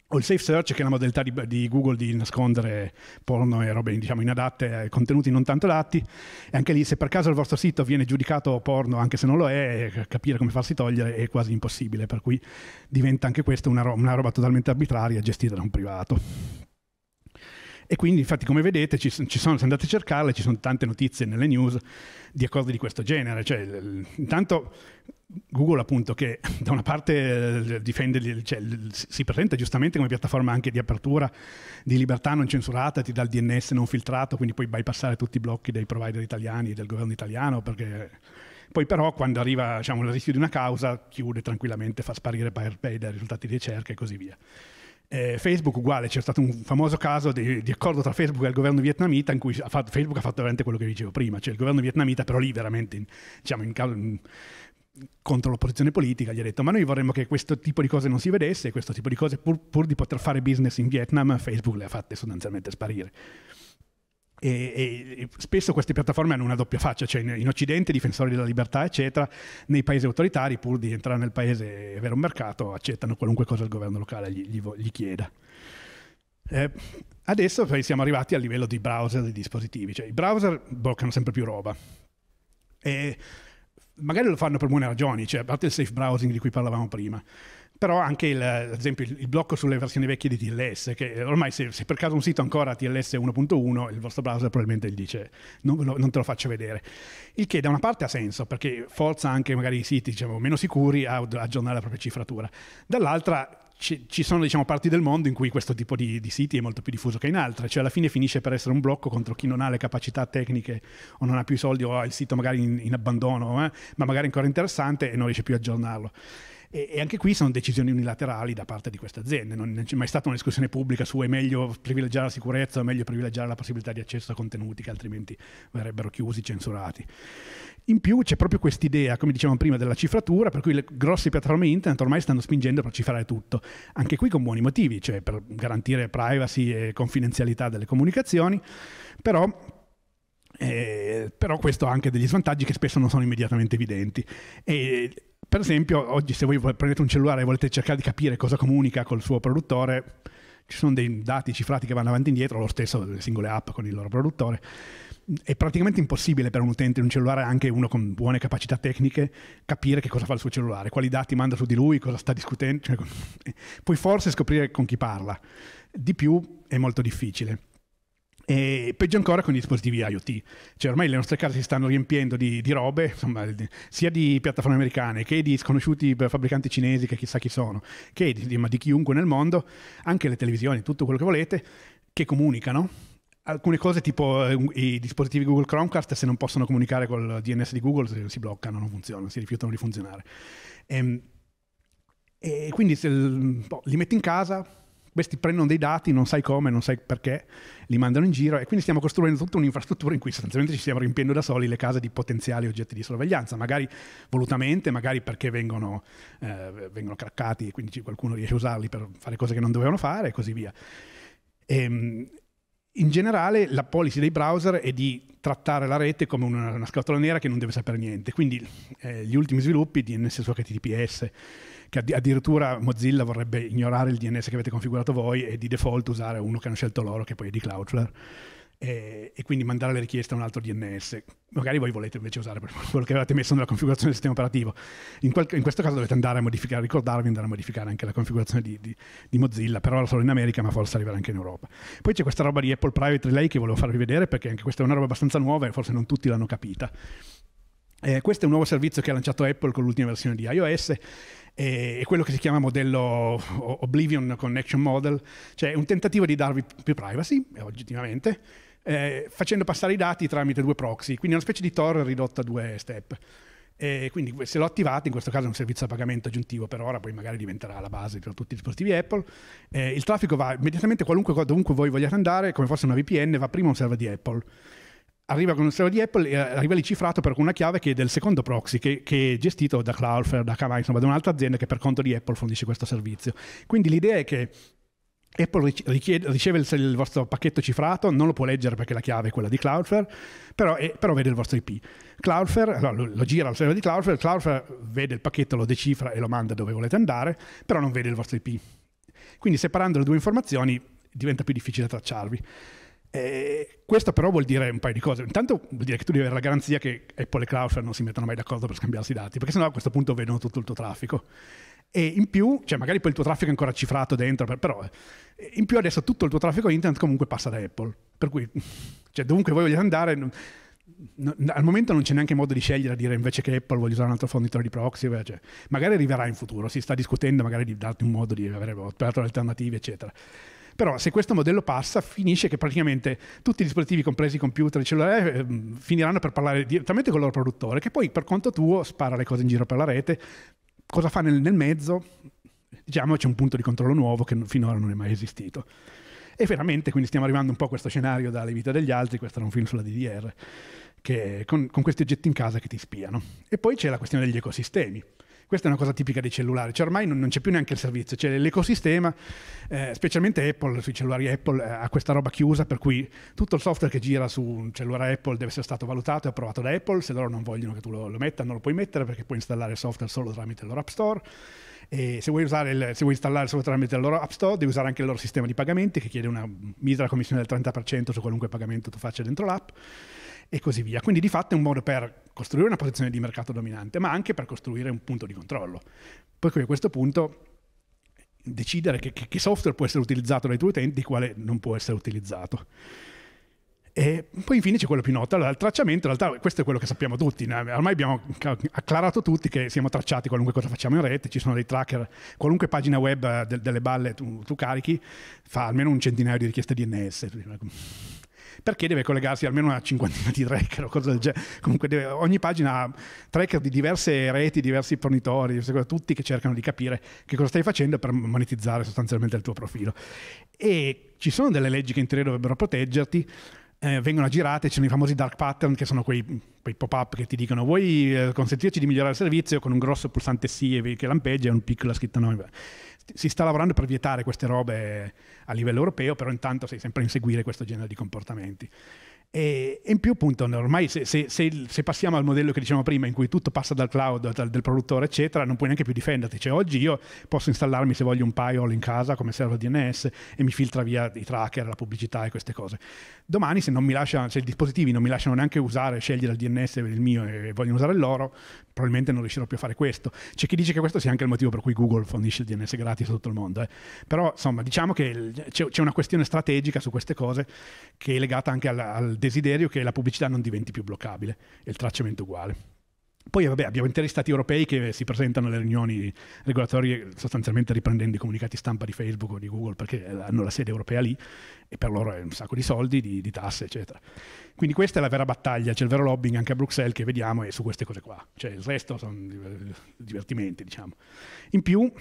o il safe search che è la modalità di, di, Google di nascondere porno e robe diciamo, inadatte, eh, contenuti non tanto adatti e anche lì se per caso il vostro sito viene giudicato porno anche se non lo è, eh, capire come farsi togliere è quasi impossibile, per cui diventa anche questa una, ro- una roba totalmente arbitraria gestita da un privato. E quindi, infatti, come vedete, ci, ci sono, se andate a cercarle, ci sono tante notizie nelle news di accordi di questo genere. Cioè, intanto Google appunto che da una parte eh, difende, cioè, si presenta giustamente come piattaforma anche di apertura, di libertà non censurata, ti dà il DNS non filtrato, quindi puoi bypassare tutti i blocchi dei provider italiani del governo italiano, perché poi però quando arriva diciamo, il rischio di una causa chiude tranquillamente, fa sparire PyRPay dai risultati di ricerca e così via. Eh, Facebook uguale, c'è stato un famoso caso di, di, accordo tra Facebook e il governo vietnamita in cui ha fatto, Facebook ha fatto veramente quello che dicevo prima, cioè il governo vietnamita però lì veramente in, diciamo, in, contro l'opposizione politica gli ha detto ma noi vorremmo che questo tipo di cose non si vedesse e questo tipo di cose pur, pur di poter fare business in Vietnam Facebook le ha fatte sostanzialmente sparire. E, e, spesso queste piattaforme hanno una doppia faccia, cioè in, in, Occidente difensori della libertà, eccetera, nei paesi autoritari, pur di entrare nel paese e avere un mercato, accettano qualunque cosa il governo locale gli, gli, gli chieda. Eh, adesso poi siamo arrivati al livello di browser dei dispositivi, cioè i browser bloccano sempre più roba. E magari lo fanno per buone ragioni, cioè a parte il safe browsing di cui parlavamo prima, però anche il, ad esempio il, blocco sulle versioni vecchie di TLS, che ormai se, se per caso un sito ancora TLS 1.1, il vostro browser probabilmente gli dice non, non, te lo faccio vedere. Il che da una parte ha senso, perché forza anche magari i siti diciamo, meno sicuri a aggiornare la propria cifratura. Dall'altra ci, ci sono diciamo, parti del mondo in cui questo tipo di, di, siti è molto più diffuso che in altre, cioè alla fine finisce per essere un blocco contro chi non ha le capacità tecniche o non ha più i soldi o ha il sito magari in, in abbandono, eh, ma magari ancora interessante e non riesce più a aggiornarlo. E, e, anche qui sono decisioni unilaterali da parte di queste aziende, non, non c'è mai stata una discussione pubblica su è meglio privilegiare la sicurezza o è meglio privilegiare la possibilità di accesso a contenuti che altrimenti verrebbero chiusi, censurati. In più c'è proprio quest'idea, come dicevamo prima, della cifratura, per cui le grosse piattaforme internet ormai stanno spingendo per cifrare tutto, anche qui con buoni motivi, cioè per garantire privacy e confidenzialità delle comunicazioni, però eh, però questo ha anche degli svantaggi che spesso non sono immediatamente evidenti. E, per esempio, oggi se voi prendete un cellulare e volete cercare di capire cosa comunica col suo produttore, ci sono dei dati cifrati che vanno avanti e indietro, lo stesso le singole app con il loro produttore è praticamente impossibile per un utente di un cellulare, anche uno con buone capacità tecniche, capire che cosa fa il suo cellulare, quali dati manda su di lui, cosa sta discutendo. Cioè, puoi forse scoprire con chi parla, di più è molto difficile. E peggio ancora con i dispositivi IoT. Cioè ormai le nostre case si stanno riempiendo di, di robe, insomma, sia di piattaforme americane che di sconosciuti fabbricanti cinesi che chissà chi sono, che di, di, di chiunque nel mondo, anche le televisioni, tutto quello che volete, che comunicano alcune cose tipo eh, i dispositivi Google Chromecast se non possono comunicare col DNS di Google si bloccano, non funzionano, si rifiutano di funzionare. E, ehm, e quindi se boh, li metti in casa, questi prendono dei dati, non sai come, non sai perché, li mandano in giro e quindi stiamo costruendo tutta un'infrastruttura in cui sostanzialmente ci stiamo riempiendo da soli le case di potenziali oggetti di sorveglianza, magari volutamente, magari perché vengono, eh, vengono craccati e quindi qualcuno riesce a usarli per fare cose che non dovevano fare e così via. E, ehm, in generale la policy dei browser è di trattare la rete come una, una scatola nera che non deve sapere niente. Quindi eh, gli ultimi sviluppi DNS su HTTPS, che addirittura Mozilla vorrebbe ignorare il DNS che avete configurato voi e di default usare uno che hanno scelto loro, che poi è di Cloudflare e, e, quindi mandare le richieste a un altro DNS. Magari voi volete invece usare quello che avete messo nella configurazione del sistema operativo. In, quel, in questo caso dovete andare a modificare, ricordarvi andare a modificare anche la configurazione di, di, di, Mozilla, però solo in America, ma forse arriverà anche in Europa. Poi c'è questa roba di Apple Private Relay che volevo farvi vedere perché anche questa è una roba abbastanza nuova e forse non tutti l'hanno capita. Eh, questo è un nuovo servizio che ha lanciato Apple con l'ultima versione di iOS è quello che si chiama modello Oblivion Connection Model, cioè un tentativo di darvi più privacy, oggettivamente, eh, facendo passare i dati tramite due proxy, quindi una specie di Tor ridotto a due step. E quindi se lo attivate, in questo caso è un servizio a pagamento aggiuntivo per ora, poi magari diventerà la base per tutti i dispositivi Apple, eh, il traffico va immediatamente qualunque, dovunque voi vogliate andare, come fosse una VPN, va prima a un server di Apple. Arriva con un server di Apple e arriva lì cifrato per una chiave che è del secondo proxy, che, che è gestito da Cloudflare, da Kavai, insomma da un'altra azienda che per conto di Apple fornisce questo servizio. Quindi l'idea è che Apple richiede, riceve il, il, vostro pacchetto cifrato, non lo può leggere perché la chiave è quella di Cloudflare, però, è, però vede il vostro IP. Cloudflare lo, lo, gira al server di Cloudflare, Cloudflare vede il pacchetto, lo decifra e lo manda dove volete andare, però non vede il vostro IP. Quindi separando le due informazioni diventa più difficile tracciarvi. Eh, questo però vuol dire un paio di cose. Intanto vuol dire che tu devi avere la garanzia che Apple e Cloudflare non si mettono mai d'accordo per scambiarsi i dati, perché sennò a questo punto vedono tutto il tuo traffico. E in più, cioè magari poi il tuo traffico è ancora cifrato dentro, però eh, in più adesso tutto il tuo traffico internet comunque passa da Apple. Per cui, cioè dovunque voi vogliate andare, no, al momento non c'è neanche modo di scegliere, a dire invece che Apple voglio usare un altro fornitore di proxy, cioè, magari arriverà in futuro, si sta discutendo magari di darti un modo di avere operatori alternativi, eccetera. Però se questo modello passa, finisce che praticamente tutti i dispositivi, compresi i computer, i cellulari, eh, finiranno per parlare direttamente con il loro produttore, che poi per conto tuo spara le cose in giro per la rete, cosa fa nel, nel mezzo? Diciamo c'è un punto di controllo nuovo che finora non è mai esistito. E veramente quindi stiamo arrivando un po' a questo scenario dalle vite degli altri, questo era un film sulla DDR, che, con, con questi oggetti in casa che ti spiano. E poi c'è la questione degli ecosistemi. Questa è una cosa tipica dei cellulari, cioè ormai non, non c'è più neanche il servizio, cioè l'ecosistema, eh, specialmente Apple, sui cellulari Apple, eh, ha questa roba chiusa per cui tutto il software che gira su un cellulare Apple deve essere stato valutato e approvato da Apple, se loro non vogliono che tu lo, lo metta non lo puoi mettere perché puoi installare il software solo tramite il loro App Store. E se vuoi, il, se vuoi installare software tramite il loro App Store, devi usare anche il loro sistema di pagamenti che chiede una misera commissione del 30% su qualunque pagamento tu faccia dentro l'app e così via. Quindi di fatto è un modo per costruire una posizione di mercato dominante, ma anche per costruire un punto di controllo. Poi a questo punto decidere che, che software può essere utilizzato dai tuoi utenti e quale non può essere utilizzato. E poi infine c'è quello più noto, allora, il tracciamento, in realtà questo è quello che sappiamo tutti, ormai abbiamo acclarato tutti che siamo tracciati qualunque cosa facciamo in rete, ci sono dei tracker, qualunque pagina web de- delle balle tu, tu, carichi fa almeno un centinaio di richieste DNS perché deve collegarsi almeno una cinquantina di tracker o cose del genere. Comunque deve, ogni pagina ha tracker di diverse reti, diversi fornitori, tutti che cercano di capire che cosa stai facendo per monetizzare sostanzialmente il tuo profilo. E ci sono delle leggi che in teoria dovrebbero proteggerti, eh, vengono girate, ci sono i famosi dark pattern che sono quei, quei pop-up che ti dicono vuoi eh, consentirci di migliorare il servizio con un grosso pulsante sì che lampeggia e un piccolo scritto no si sta lavorando per vietare queste robe a livello europeo, però intanto sei sempre a inseguire questo genere di comportamenti. E, in più, appunto, ormai se, se, se, se, passiamo al modello che dicevamo prima, in cui tutto passa dal cloud, dal, del produttore, eccetera, non puoi neanche più difenderti. Cioè, oggi io posso installarmi, se voglio, un Pyrol in casa come server DNS e mi filtra via i tracker, la pubblicità e queste cose. Domani, se, non mi lascia, se i dispositivi non mi lasciano neanche usare, scegliere il DNS per il mio e vogliono usare il loro, probabilmente non riuscirò più a fare questo. C'è chi dice che questo sia anche il motivo per cui Google fornisce il DNS gratis a tutto il mondo. Eh. Però, insomma, diciamo che c'è, c'è, una questione strategica su queste cose che è legata anche al, al desiderio che la pubblicità non diventi più bloccabile e il tracciamento uguale. Poi vabbè, abbiamo interi stati europei che si presentano alle riunioni regolatorie sostanzialmente riprendendo i comunicati stampa di Facebook o di Google perché hanno la sede europea lì e per loro è un sacco di soldi, di, di tasse, eccetera. Quindi questa è la vera battaglia, c'è il vero lobbying anche a Bruxelles che vediamo e su queste cose qua. Cioè il resto sono divertimenti, diciamo. In più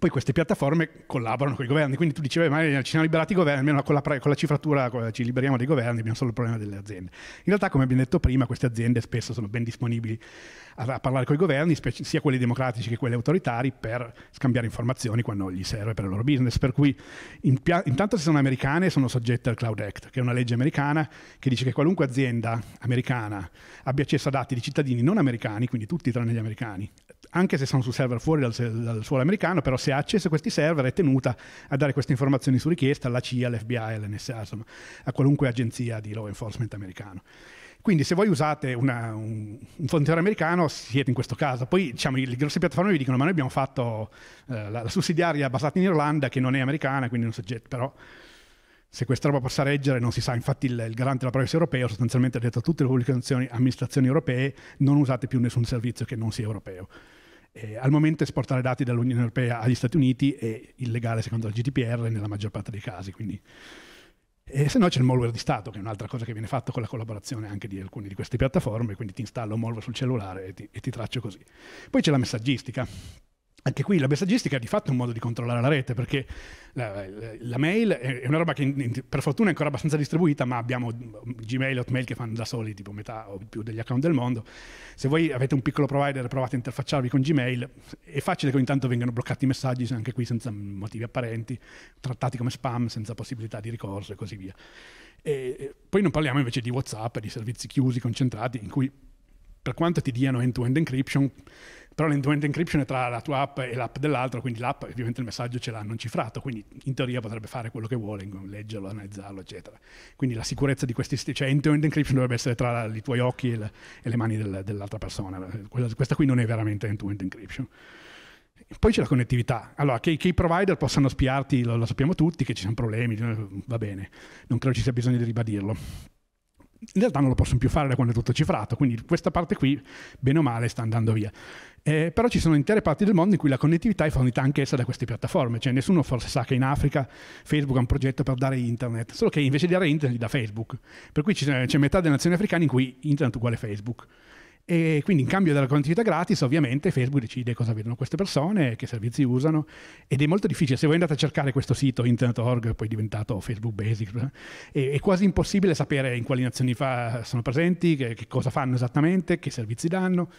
poi queste piattaforme collaborano con i governi, quindi tu dicevi, ma ci siamo liberati i governi, almeno con la, con la cifratura ci liberiamo dai governi, abbiamo solo il problema delle aziende. In realtà, come abbiamo detto prima, queste aziende spesso sono ben disponibili a, a parlare con i governi, sia quelli democratici che quelli autoritari, per scambiare informazioni quando gli serve per il loro business. Per cui in, intanto se sono americane sono soggette al Cloud Act, che è una legge americana che dice che qualunque azienda americana abbia accesso a dati di cittadini non americani, quindi tutti tranne gli americani, anche se sono su server fuori dal, dal, suolo americano, però se ha accesso a questi server è tenuta a dare queste informazioni su richiesta alla CIA, all'FBI, all'NSA, insomma, a qualunque agenzia di law enforcement americano. Quindi se voi usate una, un, un fondatore americano siete in questo caso. Poi diciamo, le grosse piattaforme vi dicono ma noi abbiamo fatto eh, la, la, sussidiaria basata in Irlanda che non è americana, quindi non soggetto, però se questa roba possa reggere non si sa. Infatti il, il garante della privacy europeo sostanzialmente ha detto a tutte le pubblicazioni, amministrazioni europee non usate più nessun servizio che non sia europeo. Eh, al momento esportare dati dall'Unione Europea agli Stati Uniti è illegale secondo la GDPR nella maggior parte dei casi, quindi e se no c'è il malware di Stato, che è un'altra cosa che viene fatta con la collaborazione anche di alcune di queste piattaforme, quindi ti installo un malware sul cellulare e ti, e ti traccio così. Poi c'è la messaggistica. Anche qui la messaggistica è di fatto un modo di controllare la rete, perché la, la mail è una roba che per fortuna è ancora abbastanza distribuita, ma abbiamo Gmail e Hotmail che fanno da soli tipo metà o più degli account del mondo. Se voi avete un piccolo provider e provate a interfacciarvi con Gmail, è facile che ogni tanto vengano bloccati i messaggi, anche qui senza motivi apparenti, trattati come spam, senza possibilità di ricorso e così via. E poi non parliamo invece di WhatsApp, di servizi chiusi, concentrati, in cui per quanto ti diano end-to-end encryption, però l'end-to-end encryption è tra la tua app e l'app dell'altro, quindi l'app ovviamente il messaggio ce l'hanno cifrato, quindi in teoria potrebbe fare quello che vuole, leggerlo, analizzarlo, eccetera. Quindi la sicurezza di questi, cioè end-to-end encryption dovrebbe essere tra i tuoi occhi e, le, e le mani del, dell'altra persona. Questa qui non è veramente end-to-end encryption. Poi c'è la connettività. Allora, che, che, i provider possano spiarti, lo, lo sappiamo tutti, che ci sono problemi, va bene, non credo ci sia bisogno di ribadirlo in realtà non lo possono più fare da quando è tutto cifrato, quindi questa parte qui, bene o male, sta andando via. Eh, però ci sono intere parti del mondo in cui la connettività è fornita anch'essa da queste piattaforme, cioè nessuno forse sa che in Africa Facebook ha un progetto per dare internet, solo che invece di dare internet gli dà Facebook, per cui c'è, c'è metà delle nazioni africane in cui internet uguale Facebook. E quindi in cambio della connettività gratis, ovviamente Facebook decide cosa vedono queste persone, che servizi usano ed è molto difficile. Se voi andate a cercare questo sito internet.org, poi diventato Facebook Basics, è, è, quasi impossibile sapere in quali nazioni sono presenti, che, che cosa fanno esattamente, che servizi danno.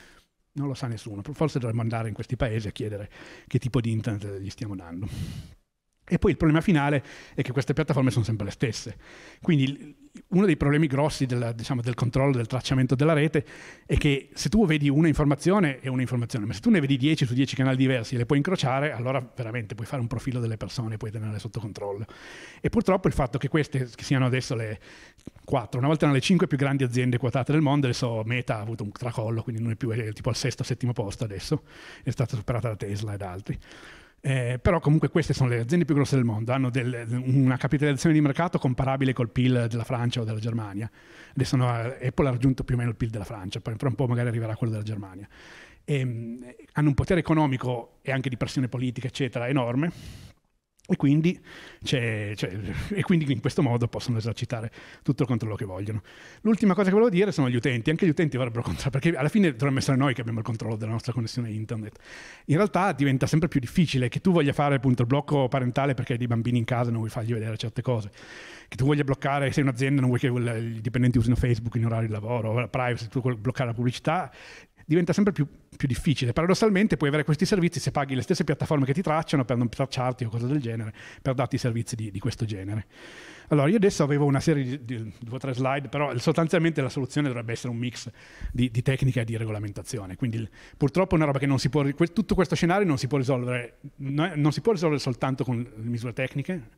Non lo sa nessuno, forse dovremmo andare in questi paesi a chiedere che tipo di internet gli stiamo dando. E poi il problema finale è che queste piattaforme sono sempre le stesse. Quindi uno dei problemi grossi del, diciamo, del, controllo, del tracciamento della rete è che se tu vedi una informazione è un'informazione, ma se tu ne vedi 10 su 10 canali diversi e le puoi incrociare, allora veramente puoi fare un profilo delle persone, puoi tenerle sotto controllo. E purtroppo il fatto che queste che siano adesso le 4, una volta erano le 5 più grandi aziende quotate del mondo, adesso Meta ha avuto un tracollo, quindi non è più è tipo al sesto, settimo posto adesso, è stata superata da Tesla ed altri. Eh, però comunque queste sono le aziende più grosse del mondo, hanno del, una capitalizzazione di mercato comparabile col PIL della Francia o della Germania. Adesso no, Apple ha raggiunto più o meno il PIL della Francia, poi fra un po' magari arriverà quello della Germania. E, ehm, hanno un potere economico e anche di pressione politica, eccetera, enorme e quindi, c'è, c'è, e quindi, in questo modo possono esercitare tutto il controllo che vogliono. L'ultima cosa che volevo dire sono gli utenti, anche gli utenti avrebbero controllo, perché alla fine dovremmo essere noi che abbiamo il controllo della nostra connessione internet. In realtà diventa sempre più difficile che tu voglia fare appunto il blocco parentale perché hai dei bambini in casa e non vuoi fargli vedere certe cose, che tu voglia bloccare, sei un'azienda non vuoi che i dipendenti usino Facebook in orario di lavoro, la privacy, tu vuoi bloccare la pubblicità, diventa sempre più, più, difficile. Paradossalmente puoi avere questi servizi se paghi le stesse piattaforme che ti tracciano per non tracciarti o cose del genere, per darti servizi di, di questo genere. Allora, io adesso avevo una serie di, di, due o tre slide, però sostanzialmente la soluzione dovrebbe essere un mix di, di tecnica e di regolamentazione. Quindi purtroppo è una roba che non si può, tutto questo scenario non si può risolvere, non si può risolvere soltanto con misure tecniche,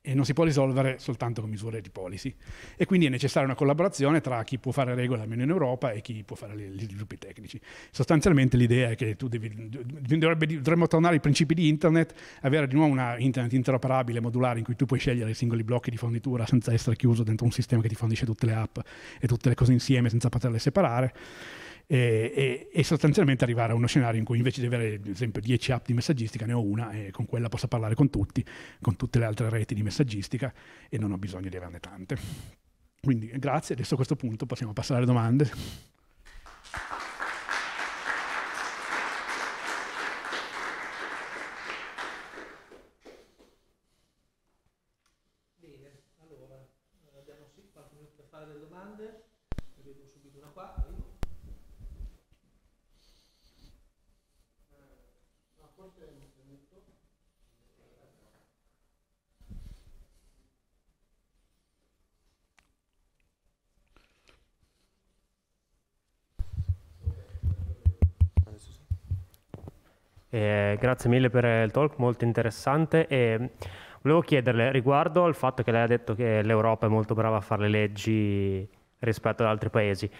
e non si può risolvere soltanto con misure di policy. E quindi è necessaria una collaborazione tra chi può fare regole almeno in Europa e chi può fare gli sviluppi tecnici. Sostanzialmente l'idea è che tu devi, dovrebbe, dovremmo tornare ai principi di internet, avere di nuovo una internet interoperabile, modulare, in cui tu puoi scegliere i singoli blocchi di fornitura senza essere chiuso dentro un sistema che ti fornisce tutte le app e tutte le cose insieme senza poterle separare e, e, e, sostanzialmente arrivare a uno scenario in cui invece di avere ad esempio 10 app di messaggistica ne ho una e con quella posso parlare con tutti, con tutte le altre reti di messaggistica e non ho bisogno di averne tante. Quindi grazie, adesso a questo punto possiamo passare alle domande. Eh, grazie mille per il talk, molto interessante. E volevo chiederle riguardo al fatto che lei ha detto che l'Europa è molto brava a fare le leggi rispetto ad altri paesi.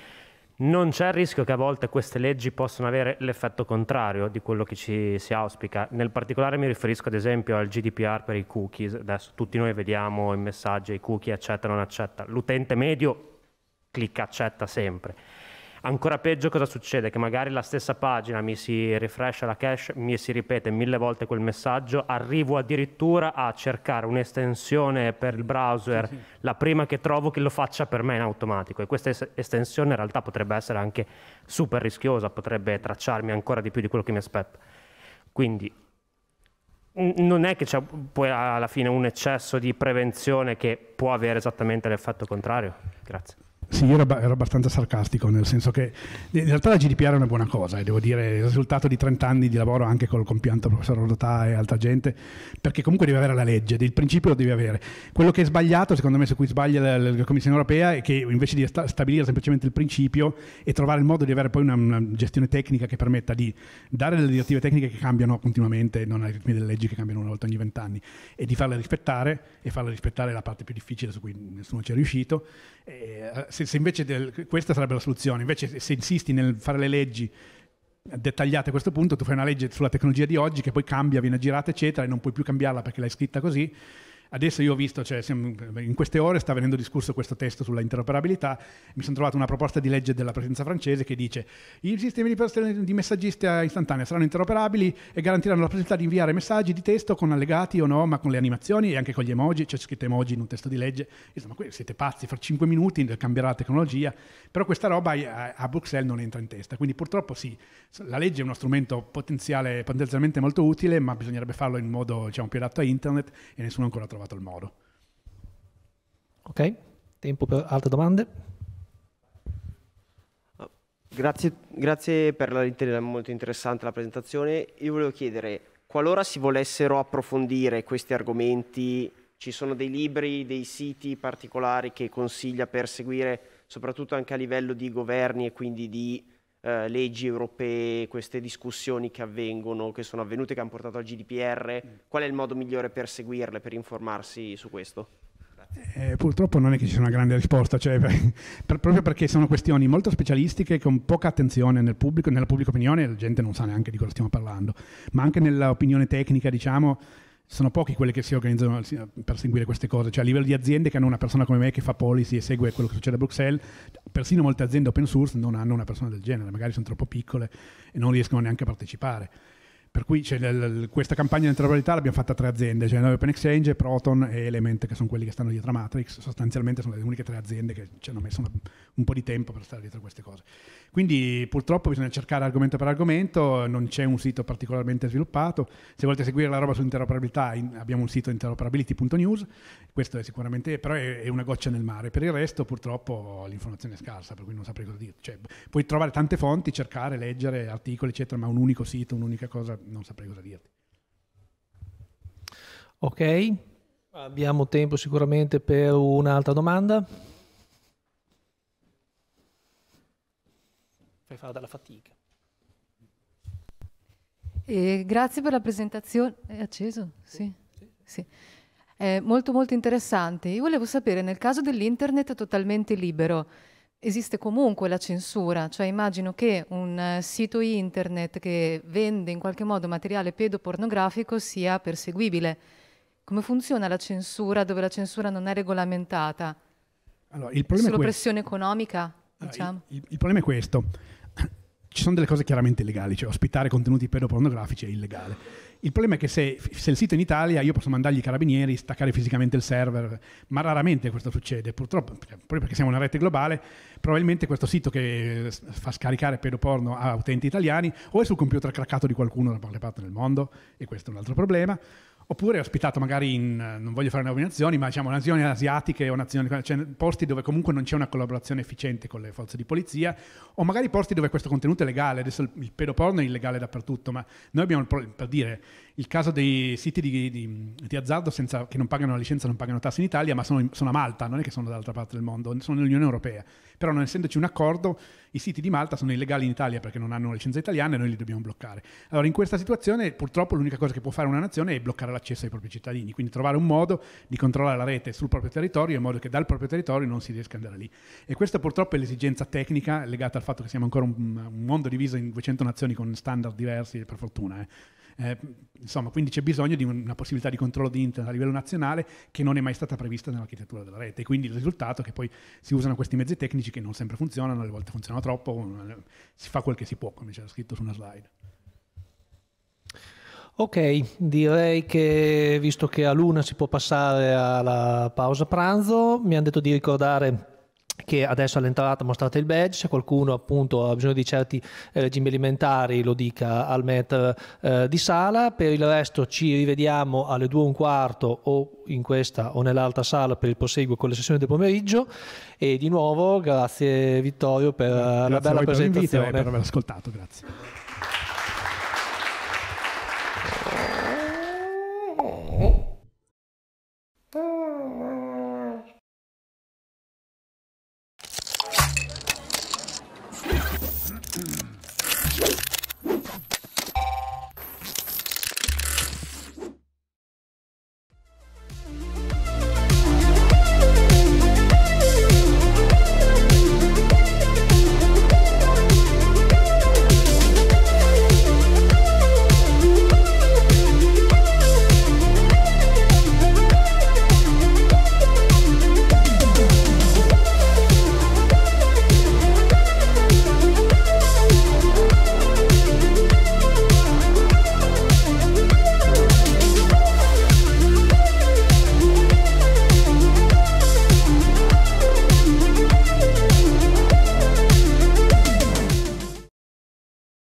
Non c'è il rischio che a volte queste leggi possano avere l'effetto contrario di quello che ci si auspica. Nel particolare mi riferisco ad esempio al GDPR per i cookies. Adesso tutti noi vediamo i messaggi, i cookie accetta non accetta. L'utente medio clicca accetta sempre Ancora peggio cosa succede? Che magari la stessa pagina mi si refrescia la cache, mi si ripete mille volte quel messaggio, arrivo addirittura a cercare un'estensione per il browser, sì, sì. la prima che trovo che lo faccia per me in automatico e questa estensione in realtà potrebbe essere anche super rischiosa, potrebbe tracciarmi ancora di più di quello che mi aspetto. Quindi non è che c'è poi alla fine un eccesso di prevenzione che può avere esattamente l'effetto contrario? Grazie. Sì, io ero, ero, abbastanza sarcastico, nel senso che in realtà la GDPR è una buona cosa e devo dire il risultato di 30 anni di lavoro anche col compianto professor Rodotà e altra gente, perché comunque deve avere la legge, il principio lo deve avere. Quello che è sbagliato, secondo me, su cui sbaglia la, la Commissione europea è che invece di sta, stabilire semplicemente il principio e trovare il modo di avere poi una, una, gestione tecnica che permetta di dare delle direttive tecniche che cambiano continuamente, non delle leggi che cambiano una volta ogni vent'anni, e di farle rispettare, e farle rispettare è la parte più difficile su cui nessuno ci è riuscito. E, eh, se, se invece del, questa sarebbe la soluzione, invece se insisti nel fare le leggi dettagliate a questo punto, tu fai una legge sulla tecnologia di oggi che poi cambia, viene girata eccetera e non puoi più cambiarla perché l'hai scritta così, Adesso io ho visto, cioè, in queste ore sta venendo discusso questo testo sulla interoperabilità, mi sono trovato una proposta di legge della presidenza francese che dice i sistemi di messaggistica istantanea saranno interoperabili e garantiranno la possibilità di inviare messaggi di testo con allegati o no, ma con le animazioni e anche con gli emoji, c'è scritto emoji in un testo di legge, insomma siete pazzi, fra 5 minuti cambierà la tecnologia, però questa roba a Bruxelles non entra in testa, quindi purtroppo sì, la legge è uno strumento potenzialmente molto utile, ma bisognerebbe farlo in modo diciamo, più adatto a internet e nessuno ancora trovato trovato il modo. Ok, tempo per altre domande? Grazie, grazie per la molto interessante la presentazione. Io volevo chiedere, qualora si volessero approfondire questi argomenti, ci sono dei libri, dei siti particolari che consiglia per seguire, soprattutto anche a livello di governi e quindi di eh, leggi europee, queste discussioni che avvengono, che sono avvenute, che hanno portato al GDPR? Qual è il modo migliore per seguirle, per informarsi su questo? Eh, purtroppo non è che ci sia una grande risposta, cioè, per, proprio perché sono questioni molto specialistiche con poca attenzione nel pubblico, nella pubblica opinione, la gente non sa neanche di cosa stiamo parlando, ma anche nell'opinione tecnica, diciamo, sono pochi quelli che si organizzano per seguire queste cose, cioè a livello di aziende che hanno una persona come me che fa policy e segue quello che succede a Bruxelles, persino molte aziende open source non hanno una persona del genere, magari sono troppo piccole e non riescono neanche a partecipare. Per cui questa campagna di interoperabilità l'abbiamo fatta tre aziende, cioè noi Open Exchange, Proton e Element, che sono quelli che stanno dietro a Matrix. Sostanzialmente sono le uniche tre aziende che ci hanno messo una, un po' di tempo per stare dietro a queste cose. Quindi purtroppo bisogna cercare argomento per argomento, non c'è un sito particolarmente sviluppato. Se volete seguire la roba sull'interoperabilità abbiamo un sito interoperability.news, questo è sicuramente, però è, è, una goccia nel mare. Per il resto purtroppo l'informazione è scarsa, per cui non saprei cosa dire. Cioè, puoi trovare tante fonti, cercare, leggere articoli, eccetera, ma un unico sito, un'unica cosa, non saprei cosa dirti. Ok, abbiamo tempo sicuramente per un'altra domanda. fai fare della fatica. E grazie per la presentazione. È acceso? Sì. sì. sì. È molto molto interessante. Io volevo sapere, nel caso dell'internet totalmente libero, esiste comunque la censura? Cioè immagino che un uh, sito internet che vende in qualche modo materiale pedopornografico sia perseguibile. Come funziona la censura dove la censura non è regolamentata? Allora, il problema Solo è pressione economica? Diciamo. il, il, il problema è questo ci sono delle cose chiaramente illegali, cioè ospitare contenuti pedopornografici è illegale. Il problema è che se, se, il sito è in Italia io posso mandargli i carabinieri, staccare fisicamente il server, ma raramente questo succede, purtroppo, proprio perché siamo una rete globale, probabilmente questo sito che fa scaricare pedoporno a utenti italiani o è sul computer craccato di qualcuno da qualche parte del mondo, e questo è un altro problema, oppure è ospitato magari in, non voglio fare nominazioni, ma diciamo nazioni asiatiche o nazioni, cioè posti dove comunque non c'è una collaborazione efficiente con le forze di polizia, o magari posti dove questo contenuto è legale, adesso il, il pedoporno è illegale dappertutto, ma noi abbiamo, per dire, il caso dei siti di, di, di azzardo senza, che non pagano la licenza, non pagano tasse in Italia, ma sono, sono, a Malta, non è che sono dall'altra parte del mondo, sono nell'Unione Europea. Però non essendoci un accordo, i siti di Malta sono illegali in Italia perché non hanno licenza italiana e noi li dobbiamo bloccare. Allora in questa situazione purtroppo l'unica cosa che può fare una nazione è bloccare l'accesso ai propri cittadini, quindi trovare un modo di controllare la rete sul proprio territorio in modo che dal proprio territorio non si riesca ad andare lì. E questa purtroppo è l'esigenza tecnica legata al fatto che siamo ancora un, un mondo diviso in 200 nazioni con standard diversi, per fortuna. Eh. Eh, insomma, quindi c'è bisogno di una possibilità di controllo di internet a livello nazionale che non è mai stata prevista nell'architettura della rete. Quindi il risultato è che poi si usano questi mezzi tecnici che non sempre funzionano, alle volte funzionano troppo, si fa quel che si può, come c'era scritto su una slide. Ok, direi che visto che a luna si può passare alla pausa pranzo, mi hanno detto di ricordare che adesso all'entrata mostrate il badge, se qualcuno appunto ha bisogno di certi eh, regimi alimentari lo dica al MET eh, di sala, per il resto ci rivediamo alle due e un quarto o in questa o nell'altra sala per il proseguo con le sessioni del pomeriggio e di nuovo grazie Vittorio per grazie la bella presentazione. Per aver ascoltato, grazie.